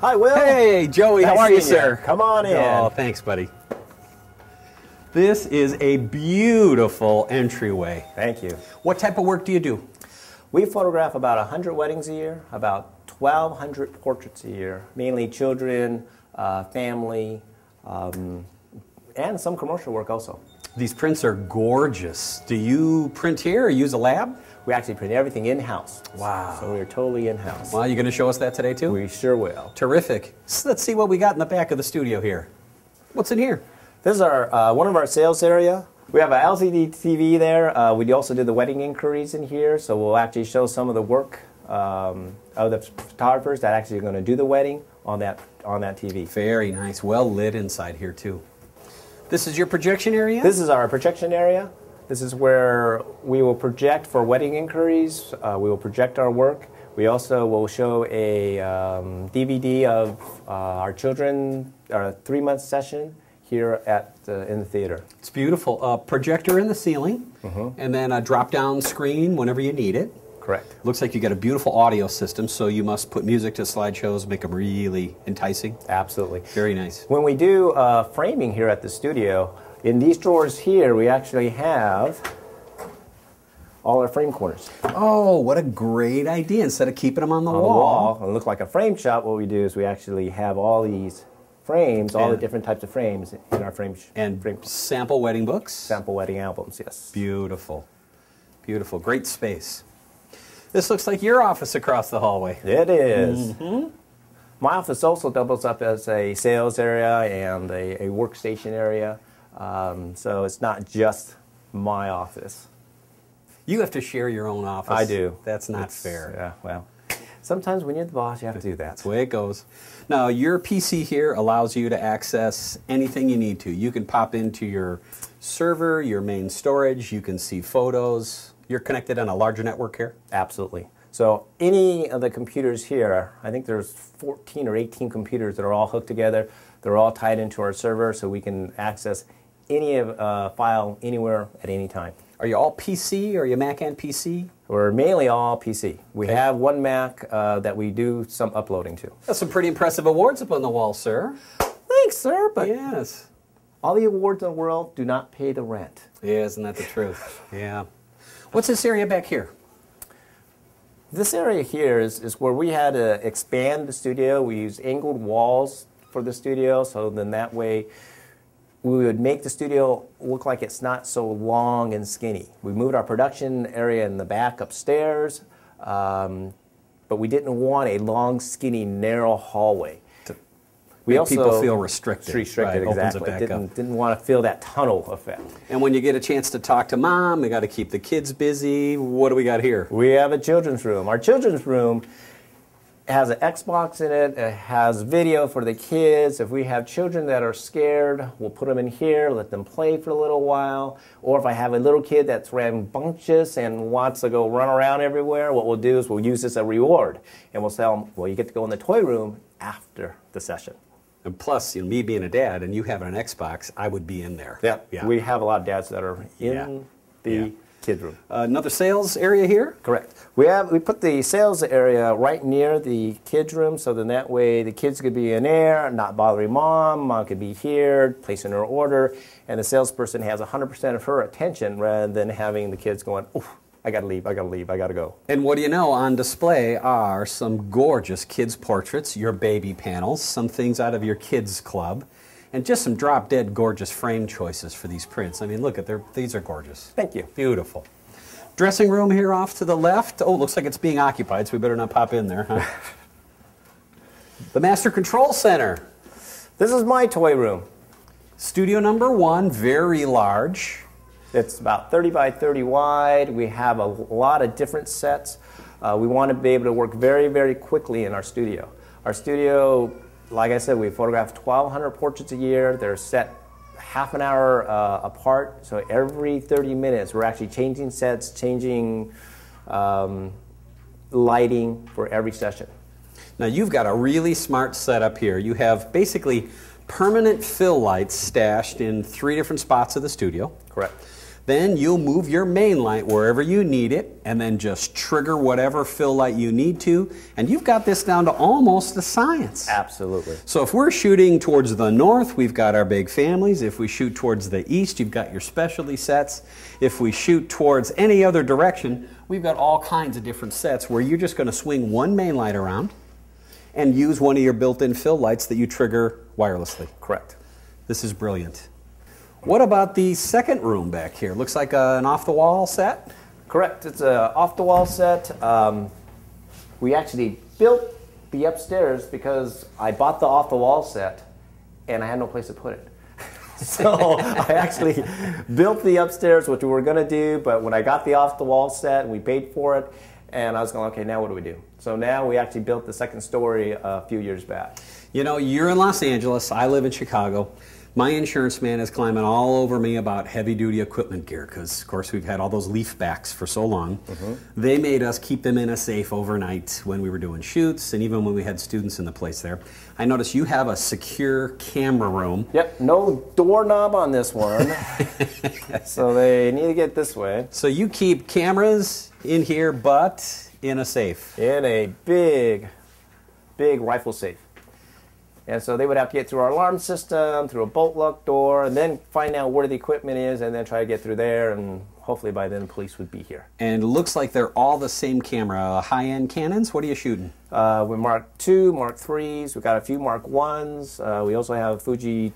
Hi, Will. Hey, Joey, Nice how are you, seeing you. sir? Come on in. Oh, thanks, buddy. This is a beautiful entryway. Thank you. What type of work do you do? We photograph about 100 weddings a year, about 1,200 portraits a year, mainly children, uh, family, um, and some commercial work also. These prints are gorgeous. Do you print here or use a lab? We actually print everything in-house. Wow. So we're totally in-house. Well, you're going to show us that today too? We sure will. Terrific. So let's see what we got in the back of the studio here. What's in here? This is our uh, one of our sales area. We have a LCD TV there. Uh, we also do the wedding inquiries in here, so we'll actually show some of the work um, of the photographers that actually are going to do the wedding on that on that TV. Very nice. Well lit inside here too. This is your projection area? This is our projection area. This is where we will project for wedding inquiries. Uh, we will project our work. We also will show a um, DVD of uh, our children, our three-month session here at uh, in the theater. It's beautiful. A projector in the ceiling, and then a drop-down screen whenever you need it. Correct. Looks like you got a beautiful audio system, so you must put music to slideshows, make them really enticing. Absolutely. Very nice. When we do uh, framing here at the studio, in these drawers here, we actually have all our frame corners Oh, what a great idea! Instead of keeping them on the on the wall, wall. And look like a frame shop. What we do is we actually have all these frames, all the different types of frames in our frame and frame sample wedding books. sample wedding albums. Yes. Beautiful, beautiful, great space. This looks like your office across the hallway. It is. My office also doubles up as a sales area and a, a workstation area. Um, so it's not just my office. You have to share your own office. I do. That's not It's- fair. Yeah, well, sometimes when you're the boss, you have to do that. That's the way it goes. Now, your PC here allows you to access anything you need to. You can pop into your server, your main storage, you can see photos. You're connected on a larger network here. Absolutely. So any of the computers here, I think there's 14 or 18 computers that are all hooked together. They're all tied into our server, so we can access any of uh, file anywhere at any time. Are you all PC? Are you Mac and PC? We're mainly all PC. We have one Mac uh, that we do some uploading to. That's some pretty impressive awards up on the wall, sir. Thanks, sir, but Yes. all the awards in the world do not pay the rent. Yeah, isn't that the truth? Yeah. What's this area back here? This area here is, is where we had to expand the studio. We used angled walls for the studio, so then that way we would make the studio look like it's not so long and skinny. We moved our production area in the back upstairs, um, but we didn't want a long, skinny, narrow hallway. We Make people feel restricted. Restricted, Right, opens it exactly. back Didn't, up. didn't want to feel that tunnel effect. And when you get a chance to talk to mom, we got to keep the kids busy. What do we got here? We have a children's room. Our children's room has an Xbox in it. It has video for the kids. If we have children that are scared, we'll put them in here, let them play for a little while. Or if I have a little kid that's rambunctious and wants to go run around everywhere, what we'll do is we'll use this as a reward. And we'll tell them, well, you get to go in the toy room after the session. And plus, you know, me being a dad and you having an Xbox, I would be in there. Yep. Yeah. We have a lot of dads that are in Yeah. the Yeah. kids room. Uh, another sales area here. Correct. We have we put the sales area right near the kids' room, so then that way the kids could be in there, not bothering mom. Mom could be here, placing her order, and the salesperson has 100% of her attention rather than having the kids going, "Oh, I gotta leave, I gotta leave, I gotta go." And what do you know? On display are some gorgeous kids' portraits, your baby panels, some things out of your kids' club, and just some drop dead gorgeous frame choices for these prints. I mean, look at their these are gorgeous. Thank you. Beautiful. Dressing room here off to the left. Oh, looks like it's being occupied, so we better not pop in there, huh? the Master Control Center. This is my toy room. Studio number one, very large. It's about 30 by 30 wide. We have a lot of different sets. Uh, we want to be able to work very, very quickly in our studio. Our studio, like I said, we photograph 1,200 portraits a year. They're set half an hour uh, apart, so every 30 minutes we're actually changing sets, changing um, lighting for every session. Now you've got a really smart setup here. You have basically permanent fill lights stashed in three different spots of the studio. Correct. Then you'll move your main light wherever you need it and then just trigger whatever fill light you need to. And you've got this down to almost a science. Absolutely. So if we're shooting towards the north, we've got our big families. If we shoot towards the east, you've got your specialty sets. If we shoot towards any other direction, we've got all kinds of different sets where you're just going to swing one main light around and use one of your built-in fill lights that you trigger wirelessly. Correct. This is brilliant. What about the second room back here? Looks like a, an off-the-wall set. Correct. It's a off-the-wall set. Um, we actually built the upstairs because I bought the off-the-wall set and I had no place to put it. so I actually built the upstairs, which we were going to do, but when I got the off-the-wall set, we paid for it, and I was going, okay, now what do we do? So now we actually built the second story a few years back. You know, you're in Los Angeles. I live in Chicago my insurance man is climbing all over me about heavy duty equipment gear because, of course, we've had all those leaf backs for so long. Mm-hmm. They made us keep them in a safe overnight when we were doing shoots and even when we had students in the place there. I notice you have a secure camera room. Yep, no doorknob on this one. so they need to get this way. So you keep cameras in here, but in a safe. In a big, big rifle safe. And so they would have to get through our alarm system, through a bolt lock door, and then find out where the equipment is, and then try to get through there. And hopefully by then, the police would be here. And it looks like they're all the same camera. High-end Canons. What are you shooting? Uh, we Mark II, Mark IIIs. We've got a few Mark Ones. Uh, we also have Fuji,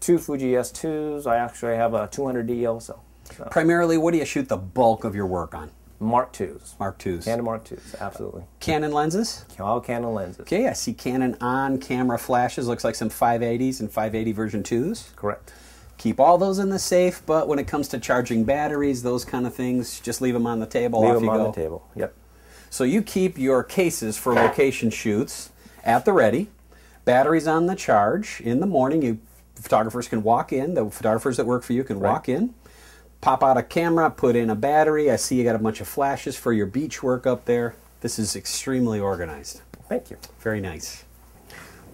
two Fuji S2s. I actually have a 200D also. So. Primarily, what do you shoot the bulk of your work on? Mark IIs. Mark IIs. Canon Mark IIs, absolutely. Canon lenses? All Canon lenses. Okay, I see Canon on camera flashes. Looks like some 580s and 580 version 2s. Correct. Keep all those in the safe, but when it comes to charging batteries, those kind of things, just leave them on the table. Leave off them you on go. the table, yep. So you keep your cases for location shoots at the ready, batteries on the charge. In the morning, you photographers can walk in. The photographers that work for you can right. walk in pop out a camera, put in a battery. I see you got a bunch of flashes for your beach work up there. This is extremely organized. Thank you. Very nice.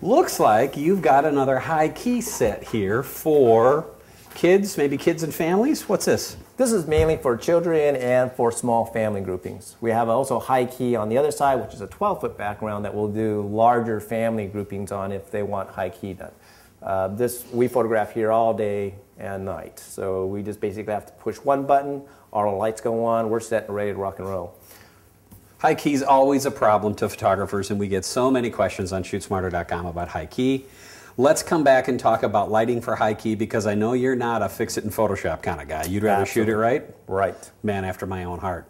Looks like you've got another high key set here for kids, maybe kids and families. What's this? This is mainly for children and for small family groupings. We have also high key on the other side, which is a 12 foot background that we'll do larger family groupings on if they want high key done. Uh, this we photograph here all day and night. So we just basically have to push one button, all the lights go on, we're set and ready to rock and roll. High key is always a problem to photographers, and we get so many questions on ShootSmarter.com about high key. Let's come back and talk about lighting for high key because I know you're not a fix it in Photoshop kind of guy. You'd rather Absolutely. shoot it right? Right. Man after my own heart.